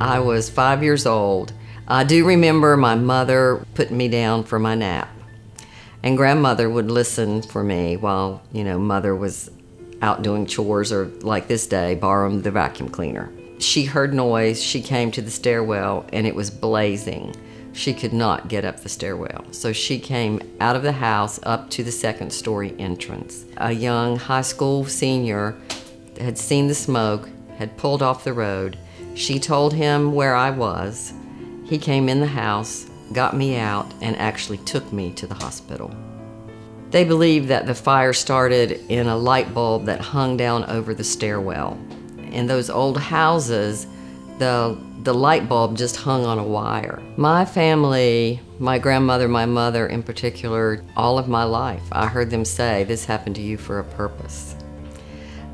I was five years old. I do remember my mother putting me down for my nap. And grandmother would listen for me while, you know, mother was out doing chores or like this day, borrowing the vacuum cleaner. She heard noise, she came to the stairwell and it was blazing. She could not get up the stairwell. So she came out of the house up to the second story entrance. A young high school senior had seen the smoke, had pulled off the road. She told him where I was. He came in the house, got me out, and actually took me to the hospital. They believe that the fire started in a light bulb that hung down over the stairwell. In those old houses, the, the light bulb just hung on a wire. My family, my grandmother, my mother in particular, all of my life, I heard them say, This happened to you for a purpose.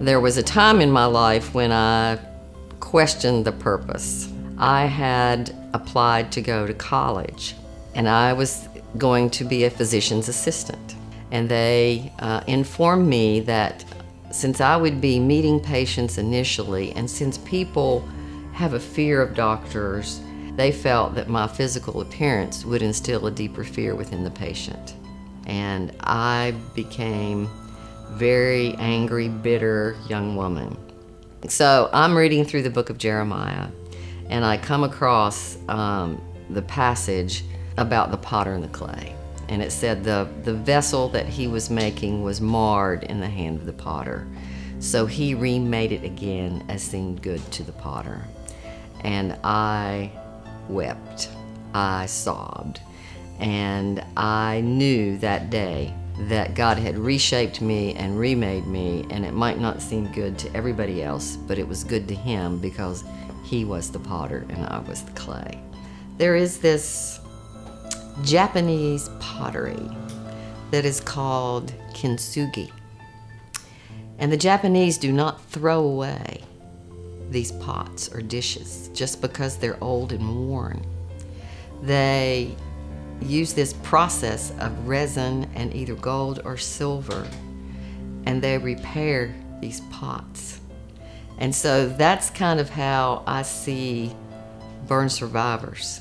There was a time in my life when I questioned the purpose. I had applied to go to college and I was going to be a physician's assistant. And they uh, informed me that since I would be meeting patients initially, and since people have a fear of doctors, they felt that my physical appearance would instill a deeper fear within the patient. And I became very angry, bitter young woman. So I'm reading through the book of Jeremiah, and I come across um, the passage about the potter and the clay. And it said the, the vessel that he was making was marred in the hand of the potter. So he remade it again as seemed good to the potter. And I wept. I sobbed. And I knew that day that God had reshaped me and remade me, and it might not seem good to everybody else, but it was good to Him because He was the potter and I was the clay. There is this Japanese pottery that is called kintsugi. And the Japanese do not throw away these pots or dishes just because they're old and worn. They use this process of resin and either gold or silver and they repair these pots. And so that's kind of how I see burn survivors.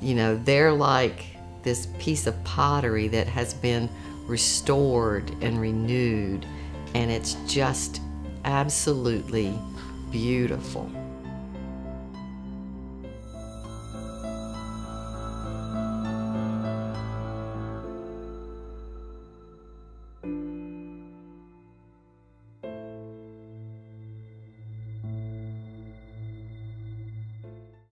You know, they're like this piece of pottery that has been restored and renewed, and it's just absolutely beautiful.